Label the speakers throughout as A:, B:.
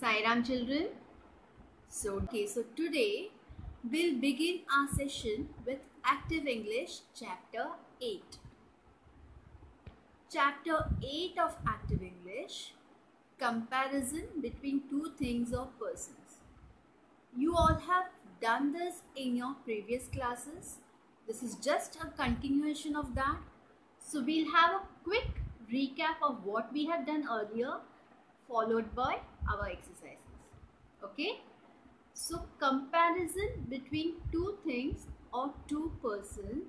A: Sairam children. So, okay, so today we'll begin our session with Active English chapter 8. Chapter 8 of Active English Comparison between two things or persons. You all have done this in your previous classes. This is just a continuation of that. So, we'll have a quick recap of what we have done earlier followed by our exercises. Okay. So comparison between two things or two persons.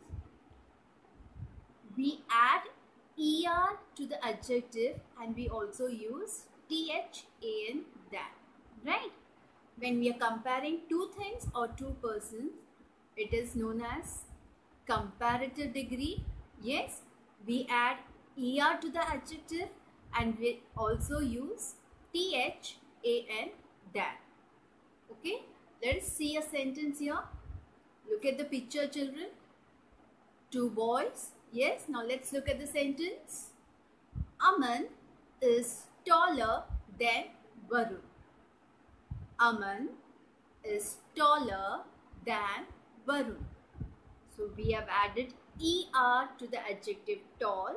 A: We add er to the adjective and we also use than that. Right. When we are comparing two things or two persons, it is known as comparative degree. Yes, we add er to the adjective and we also use T-H-A-N that. Okay, let's see a sentence here. Look at the picture children. Two boys. Yes, now let's look at the sentence. Aman is taller than Varun. Aman is taller than Varun. So we have added ER to the adjective tall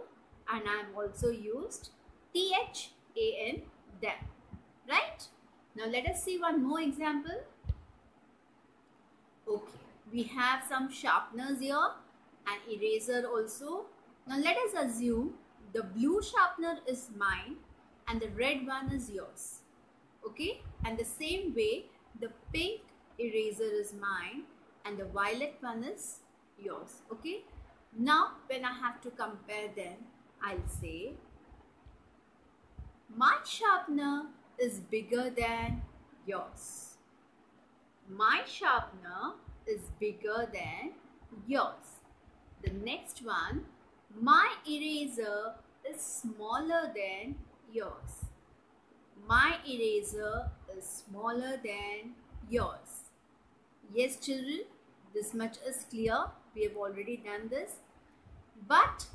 A: and I am also used T-H-A-N them. Right? Now let us see one more example. Okay, we have some sharpeners here and eraser also. Now let us assume the blue sharpener is mine and the red one is yours. Okay, and the same way the pink eraser is mine and the violet one is yours. Okay, now when I have to compare them, I'll say my sharpener is bigger than yours. My sharpener is bigger than yours. The next one, my eraser is smaller than yours. My eraser is smaller than yours. Yes, children, this much is clear. We have already done this. But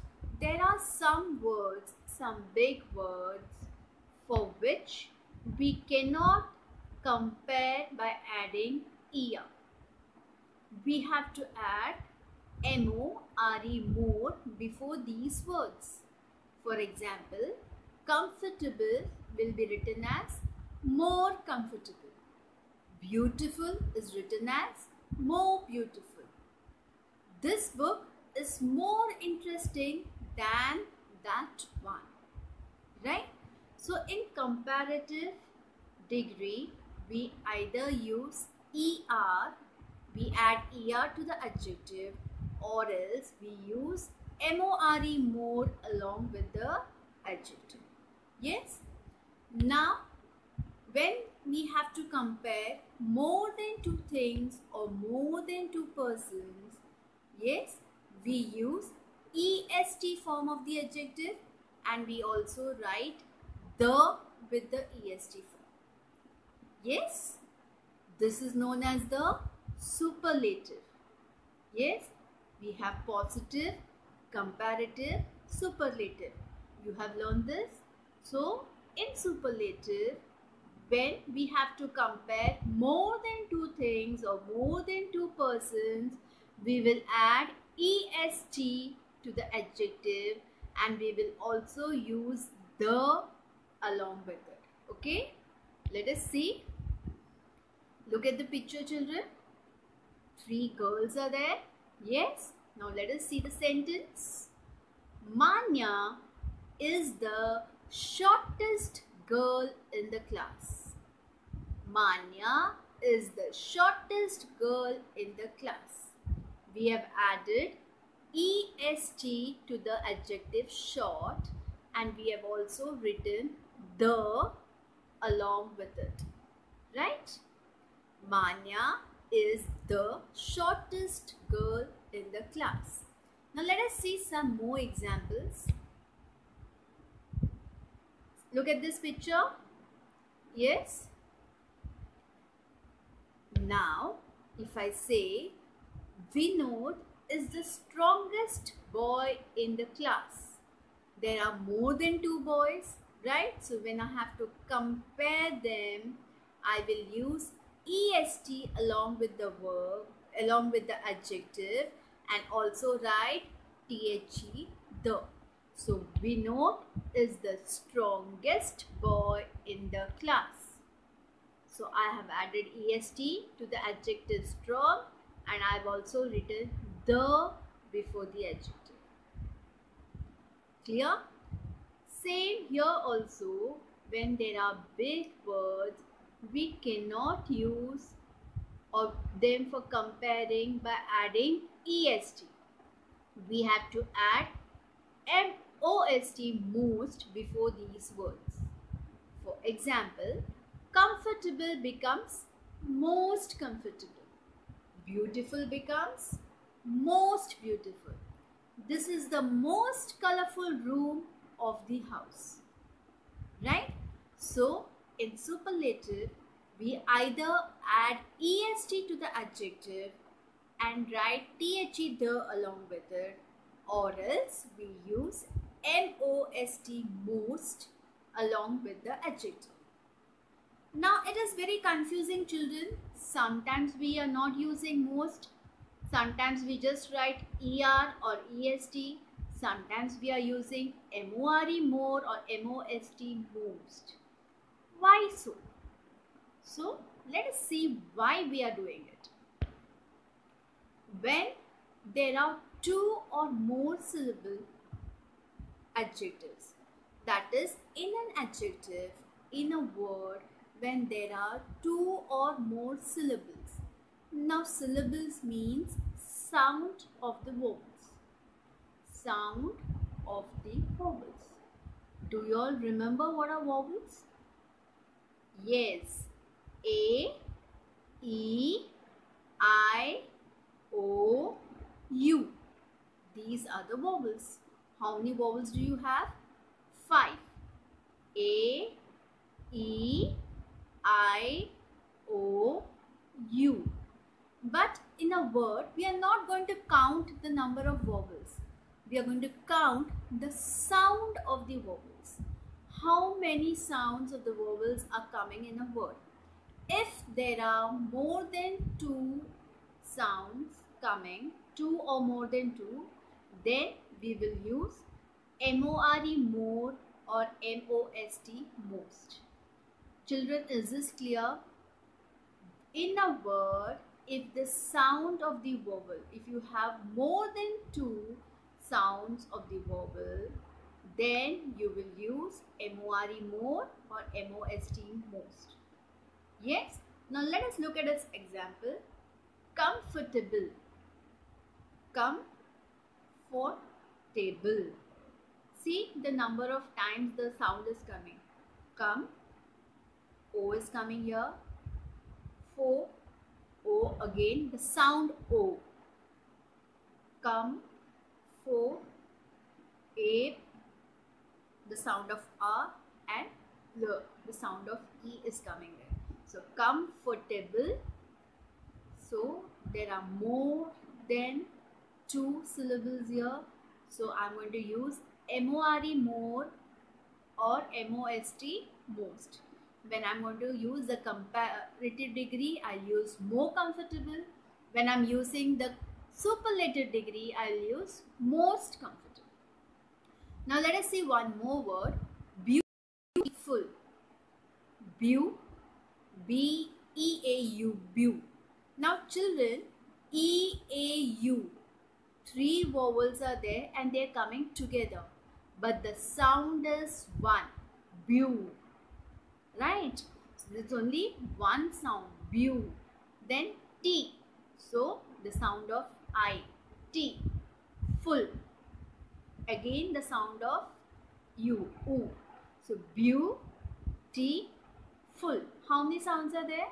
A: there are some words, some big words for which we cannot compare by adding ER. We have to add M-O-R-E more before these words. For example, comfortable will be written as more comfortable. Beautiful is written as more beautiful. This book is more interesting than that one. Right? So in comparative degree, we either use ER, we add ER to the adjective or else we use MORE more along with the adjective. Yes? Now, when we have to compare more than two things or more than two persons, yes, we use EST form of the adjective and we also write the with the est form. Yes, this is known as the superlative. Yes, we have positive, comparative, superlative. You have learned this. So, in superlative, when we have to compare more than two things or more than two persons, we will add est to the adjective and we will also use the along with it. Okay. Let us see. Look at the picture children. Three girls are there. Yes. Now let us see the sentence. Manya is the shortest girl in the class. Manya is the shortest girl in the class. We have added est to the adjective short and we have also written the along with it. Right? Manya is the shortest girl in the class. Now let us see some more examples. Look at this picture. Yes. Now, if I say Vinod is the strongest boy in the class. There are more than two boys right? So when I have to compare them, I will use est along with the verb, along with the adjective and also write the. the. So Vinod is the strongest boy in the class. So I have added est to the adjective strong and I have also written the before the adjective. Clear? Same here also when there are big words we cannot use of them for comparing by adding est. We have to add most most before these words. For example, comfortable becomes most comfortable. Beautiful becomes most beautiful. This is the most colorful room of the house. Right? So, in superlative, we either add est to the adjective and write the the along with it or else we use most most along with the adjective. Now it is very confusing children. Sometimes we are not using most. Sometimes we just write er or est. Sometimes we are using more more or most most. Why so? So let us see why we are doing it. When there are two or more syllable adjectives, that is in an adjective, in a word, when there are two or more syllables. Now syllables means sound of the vowels. Sound of the vowels. Do you all remember what are vowels? Yes. A, E, I, O, U. These are the vowels. How many vowels do you have? Five. A, E, I, O, U. But in a word, we are not going to count the number of vowels. We are going to count the sound of the vowels. How many sounds of the vowels are coming in a word? If there are more than two sounds coming, two or more than two, then we will use MORE more or MOST most. Children, is this clear? In a word, if the sound of the vowel, if you have more than two sounds of the vowel, then you will use MORE more or MOST most. Yes? Now let us look at its example. Comfortable. Come for table. See the number of times the sound is coming. Come O is coming here. Fo, O again, the sound O. Come, fo, a, the sound of A and L, the sound of E is coming there. So, comfortable. So, there are more than two syllables here. So, I'm going to use MORE more or MOST most when I'm going to use the comparative degree, I'll use more comfortable. When I'm using the superlative degree, I'll use most comfortable. Now let us see one more word. Beautiful. Beau. B-E-A-U. Beau. Now children, E-A-U. Three vowels are there and they're coming together. But the sound is one. Beau right so there's only one sound view then t so the sound of i t. Full. Again the sound of u u. So view t full how many sounds are there?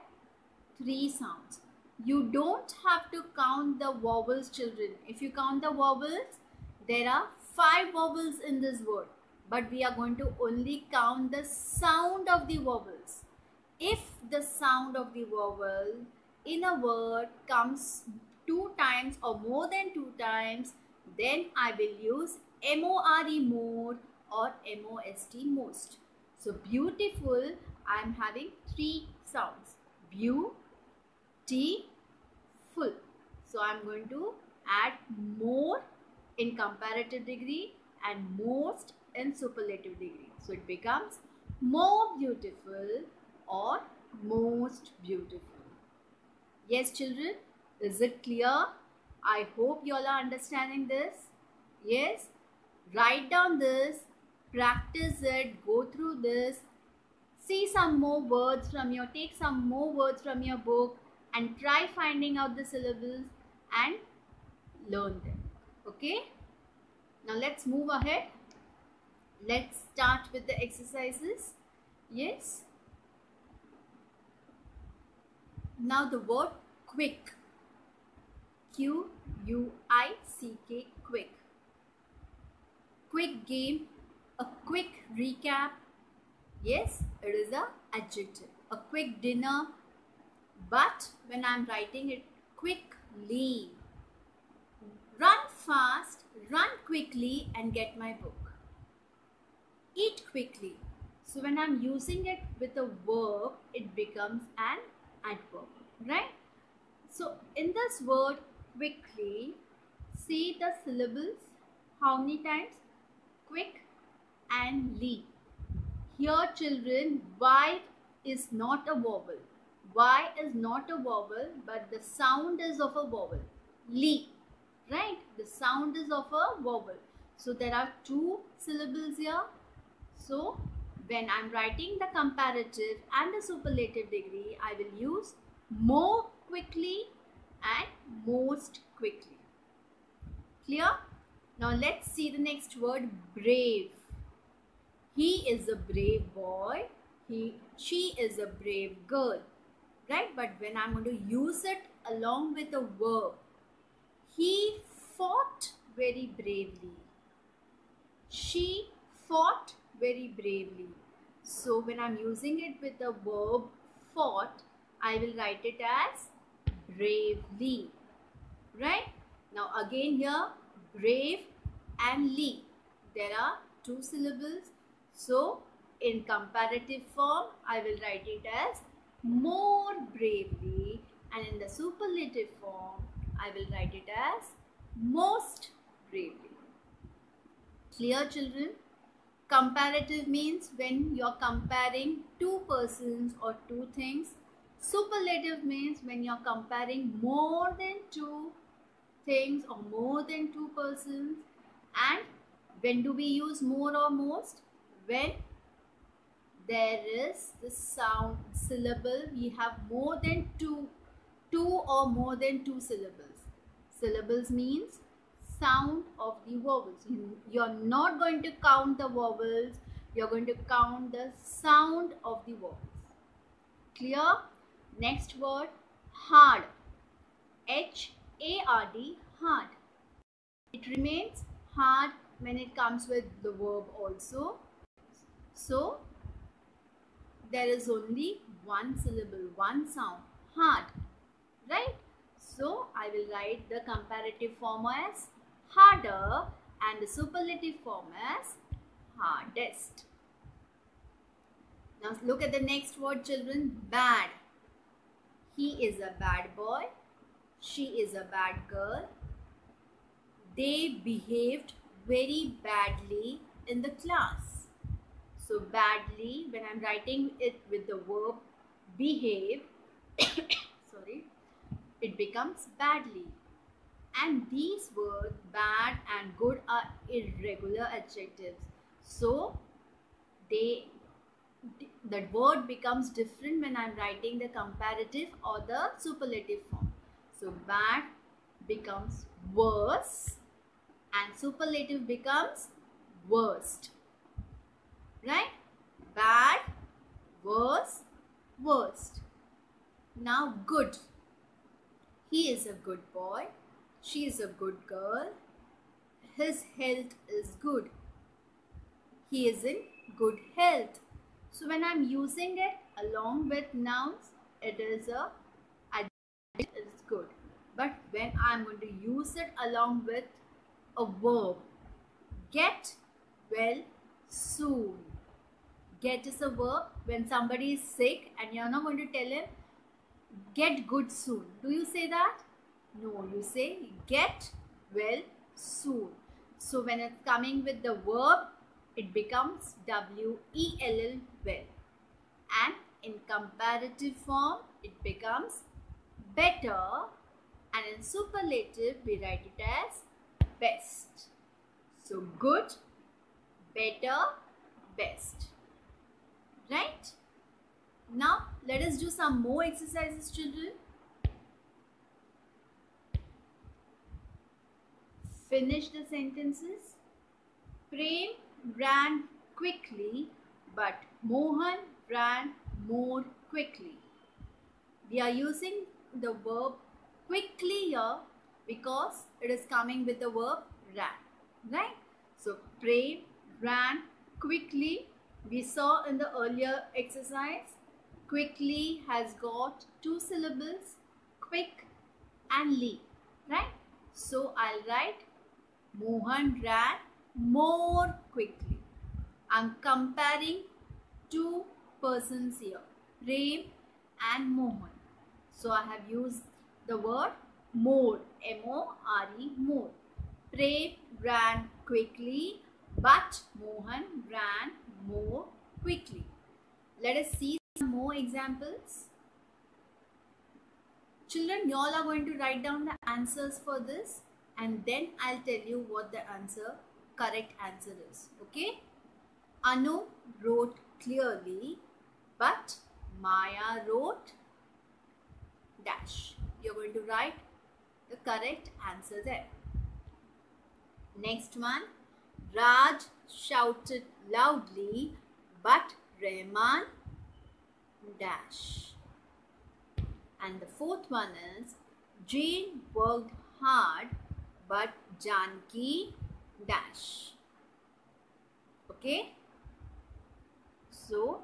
A: Three sounds. You don't have to count the vowels children. If you count the vowels there are five vowels in this word. But we are going to only count the sound of the vowels. If the sound of the vowel in a word comes two times or more than two times, then I will use MORE more or MOST most. So beautiful, I am having three sounds. Beautiful. So I'm going to add more in comparative degree and most in superlative degree. So it becomes more beautiful or most beautiful. Yes children, is it clear? I hope you all are understanding this. Yes, write down this, practice it, go through this, see some more words from your, take some more words from your book and try finding out the syllables and learn them. Okay? Now let's move ahead. Let's start with the exercises. Yes. Now the word quick. Q U I C K quick. Quick game, a quick recap. Yes, it is a adjective. A quick dinner. But when I'm writing it quickly, run fast, run quickly and get my book. Eat quickly. So when I'm using it with a verb, it becomes an adverb, right? So in this word quickly, see the syllables. How many times? Quick and lee. Here children, Y is not a vowel. Y is not a vowel, but the sound is of a vowel. Lee, right? The sound is of a vowel. So there are two syllables here. So when I'm writing the comparative and the superlative degree, I will use more quickly and most quickly. Clear? Now let's see the next word brave. He is a brave boy. He, she is a brave girl. Right? But when I'm going to use it along with a verb, he fought very bravely. She fought very bravely. So when I'm using it with the verb fought, I will write it as bravely. Right? Now again here, brave and lee. There are two syllables. So in comparative form, I will write it as more bravely and in the superlative form, I will write it as most bravely. Clear children? Comparative means when you're comparing two persons or two things. Superlative means when you're comparing more than two things or more than two persons. And when do we use more or most? When there is the sound syllable, we have more than two, two or more than two syllables. Syllables means sound of the vowels. You, are not going to count the vowels, you're going to count the sound of the vowels. Clear? Next word, hard. H-A-R-D, hard. It remains hard when it comes with the verb also. So, there is only one syllable, one sound, hard, right? So, I will write the comparative form as harder and the superlative form as hardest. Now look at the next word children, bad. He is a bad boy. She is a bad girl. They behaved very badly in the class. So badly, when I'm writing it with the verb behave, sorry, it becomes badly and these words bad and good are irregular adjectives so they the word becomes different when i'm writing the comparative or the superlative form so bad becomes worse and superlative becomes worst right bad worse worst now good he is a good boy she is a good girl. His health is good. He is in good health. So when I'm using it along with nouns, it is a adjective, it is good. But when I'm going to use it along with a verb, get well soon. Get is a verb. When somebody is sick and you're not going to tell him, get good soon. Do you say that? No, you say get well soon. So when it's coming with the verb, it becomes W-E-L-L well. And in comparative form, it becomes better. And in superlative, we write it as best. So good, better, best. Right? Now, let us do some more exercises, children. Finish the sentences. Prem ran quickly, but Mohan ran more quickly. We are using the verb quickly here because it is coming with the verb ran. Right? So, Prem ran quickly. We saw in the earlier exercise, quickly has got two syllables, quick and lee. Right? So, I'll write Mohan ran more quickly. I'm comparing two persons here, Prem and Mohan. So I have used the word more, M-O-R-E, more. Prem ran quickly, but Mohan ran more quickly. Let us see some more examples. Children, you all are going to write down the answers for this and then I'll tell you what the answer, correct answer is. Okay? Anu wrote clearly, but Maya wrote dash. You're going to write the correct answer there. Next one, Raj shouted loudly, but Rahman dash. And the fourth one is, Jane worked hard but Janki dash. Okay. So,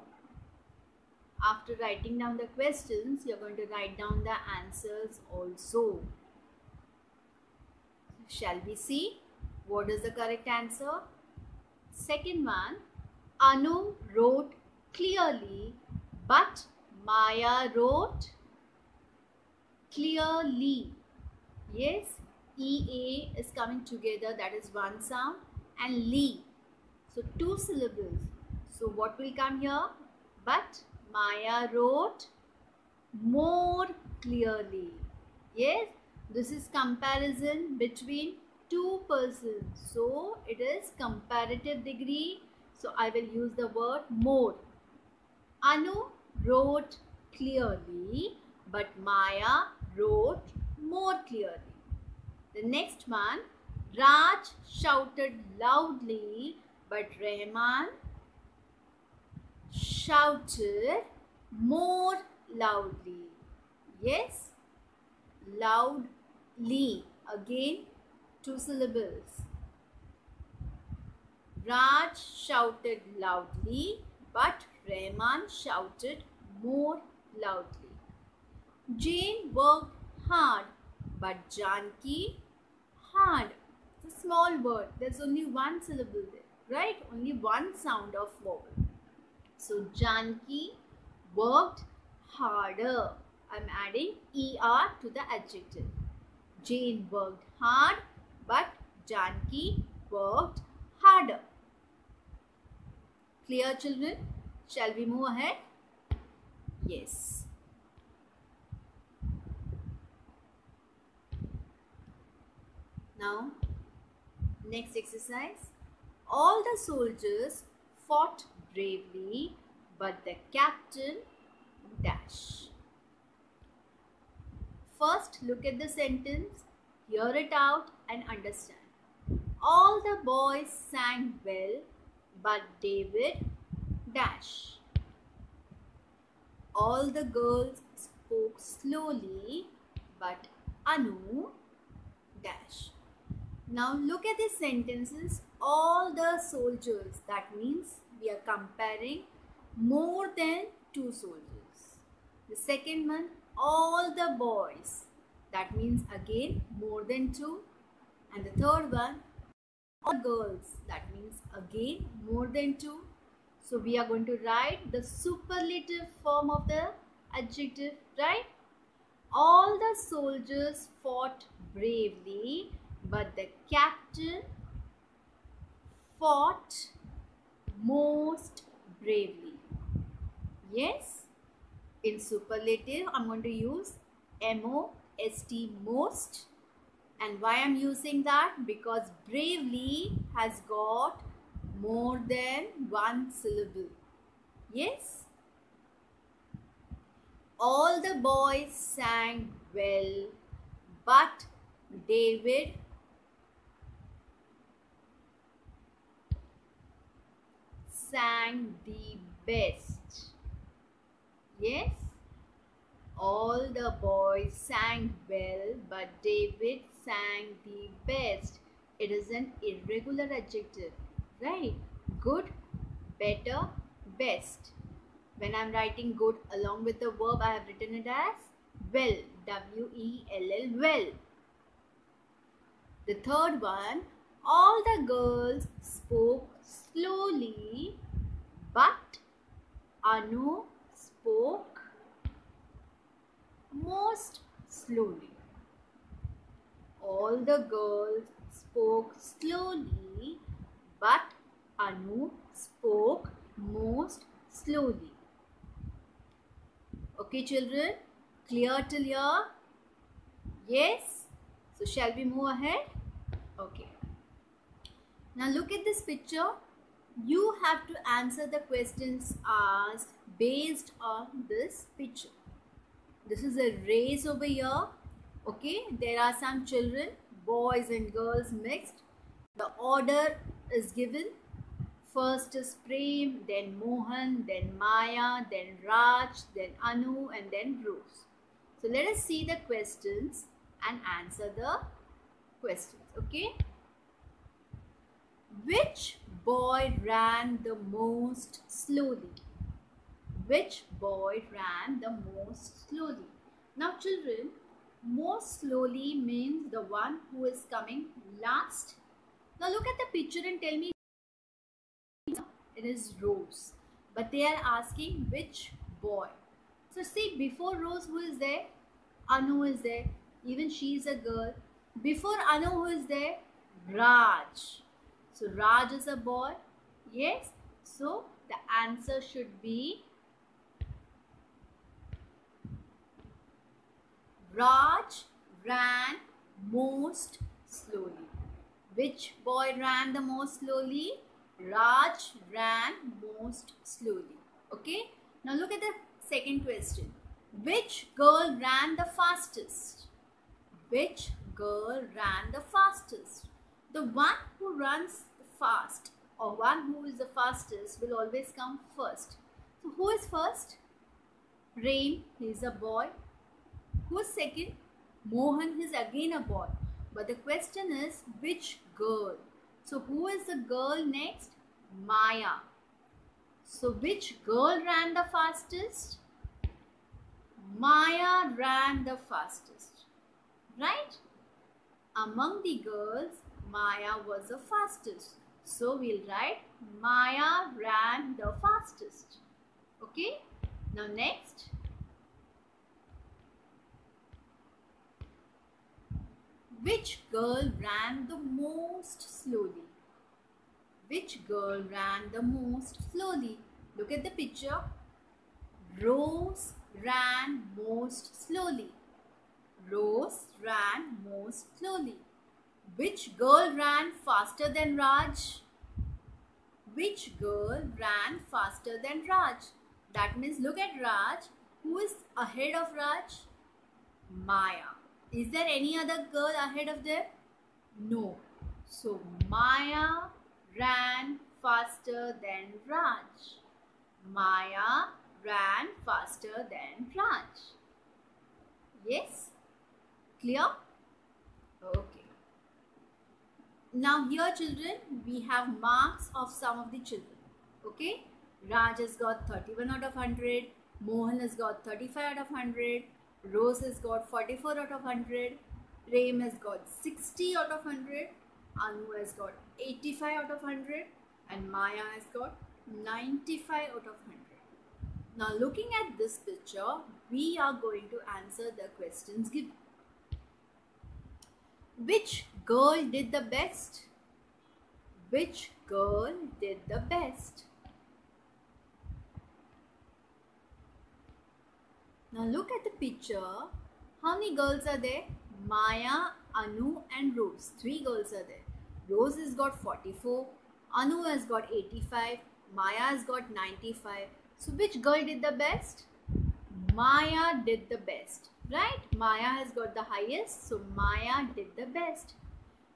A: after writing down the questions, you're going to write down the answers also. Shall we see what is the correct answer? Second one, Anu wrote clearly, but Maya wrote clearly. Yes, EA is coming together, that is one sound, and Lee. So two syllables. So what will come here? But Maya wrote more clearly. Yes, this is comparison between two persons. So it is comparative degree. So I will use the word more. Anu wrote clearly, but Maya wrote more clearly. The next one, Raj shouted loudly, but Rahman shouted more loudly. Yes, loudly. Again, two syllables. Raj shouted loudly, but Rahman shouted more loudly. Jane worked hard, but Janki hard. It's a small word. There's only one syllable there, right? Only one sound of vowel. So Janki worked harder. I'm adding er to the adjective. Jane worked hard, but Janki worked harder. Clear children? Shall we move ahead? Yes. Now, next exercise. All the soldiers fought bravely, but the captain dash. First, look at the sentence, hear it out and understand. All the boys sang well, but David dash. All the girls spoke slowly, but Anu dash. Now look at these sentences. All the soldiers. That means we are comparing more than two soldiers. The second one, all the boys. That means again more than two. And the third one, all girls. That means again more than two. So So we are going to write the superlative form of the adjective, right? All the soldiers fought bravely, but the captain fought most bravely. Yes, in superlative, I'm going to use M-O-S-T, most. And why I'm using that? Because bravely has got more than one syllable. Yes? All the boys sang well, but David sang the best. Yes? All the boys sang well, but David sang the best. It is an irregular adjective, right? Good, better, best. When I'm writing good along with the verb, I have written it as well. W-E-L-L, well. The third one, all the girls spoke slowly, but Anu spoke most slowly. All the girls spoke slowly, but Anu spoke most slowly. Okay, children, clear till here? Yes? So, shall we move ahead? Okay. Now, look at this picture. You have to answer the questions asked based on this picture. This is a race over here. Okay, there are some children, boys and girls mixed. The order is given First is Prem, then Mohan, then Maya, then Raj, then Anu, and then Rose. So let us see the questions and answer the questions. Okay. Which boy ran the most slowly? Which boy ran the most slowly? Now children, most slowly means the one who is coming last. Now look at the picture and tell me it is Rose. But they are asking which boy. So see before Rose who is there? Anu is there. Even she is a girl. Before Anu who is there? Raj. So Raj is a boy. Yes. So the answer should be Raj ran most slowly. Which boy ran the most slowly? Raj ran most slowly. Okay. Now look at the second question. Which girl ran the fastest? Which girl ran the fastest? The one who runs fast or one who is the fastest will always come first. So who is first? Prem, he is a boy. Who is second? Mohan, he is again a boy. But the question is which girl? So who is the girl next? Maya. So which girl ran the fastest? Maya ran the fastest. Right? Among the girls, Maya was the fastest. So we'll write Maya ran the fastest. Okay? Now next. Which girl ran the most slowly? Which girl ran the most slowly? Look at the picture. Rose ran most slowly. Rose ran most slowly. Which girl ran faster than Raj? Which girl ran faster than Raj? That means look at Raj. Who is ahead of Raj? Maya. Is there any other girl ahead of them? No. So Maya ran faster than Raj. Maya ran faster than Raj. Yes? Clear? Okay. Now here children, we have marks of some of the children. Okay? Raj has got 31 out of 100. Mohan has got 35 out of 100. Rose has got 44 out of 100. Prem has got 60 out of 100. Anu has got 85 out of 100 and Maya has got 95 out of 100. Now looking at this picture, we are going to answer the questions given. Which girl did the best? Which girl did the best? Now look at the picture. How many girls are there? Maya, Anu and Rose. Three girls are there. Rose has got 44. Anu has got 85. Maya has got 95. So which girl did the best? Maya did the best. Right? Maya has got the highest. So Maya did the best.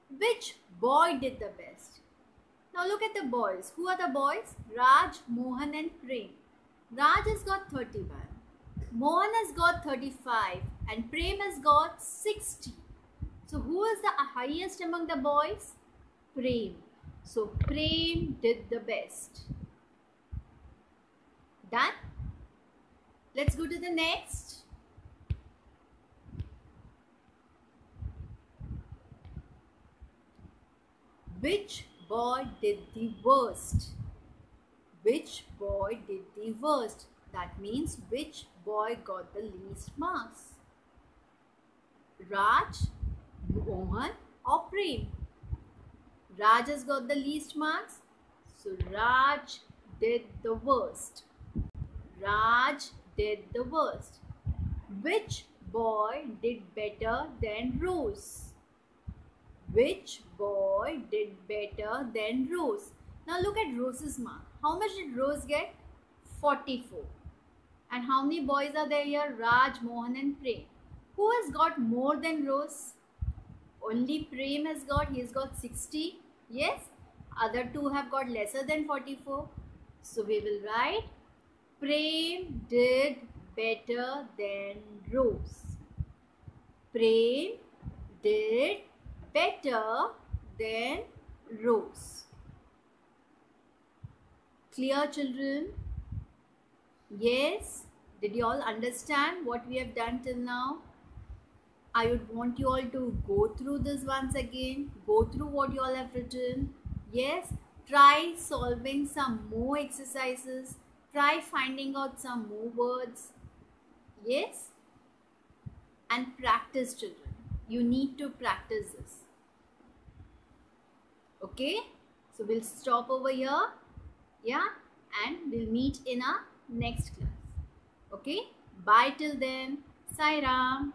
A: Which boy did the best? Now look at the boys. Who are the boys? Raj, Mohan and Prem. Raj has got 31. Mohan has got 35 and Prem has got 60. So who is the highest among the boys? Prem. So Prem did the best. Done? Let's go to the next. Which boy did the worst? Which boy did the worst? That means which boy got the least marks? Raj, Mohan or Prem? Raj has got the least marks. So Raj did the worst. Raj did the worst. Which boy did better than Rose? Which boy did better than Rose? Now look at Rose's mark. How much did Rose get? 44. And how many boys are there here? Raj, Mohan and Prem. Who has got more than Rose? Only Prem has got, he has got 60. Yes. Other two have got lesser than 44. So we will write Prem did better than Rose. Prem did better than Rose. Clear children? Yes? Did you all understand what we have done till now? I would want you all to go through this once again. Go through what you all have written. Yes? Try solving some more exercises. Try finding out some more words. Yes? And practice children. You need to practice this. Okay? So we'll stop over here. Yeah? And we'll meet in our next class. Okay? Bye till then. Sai Ram.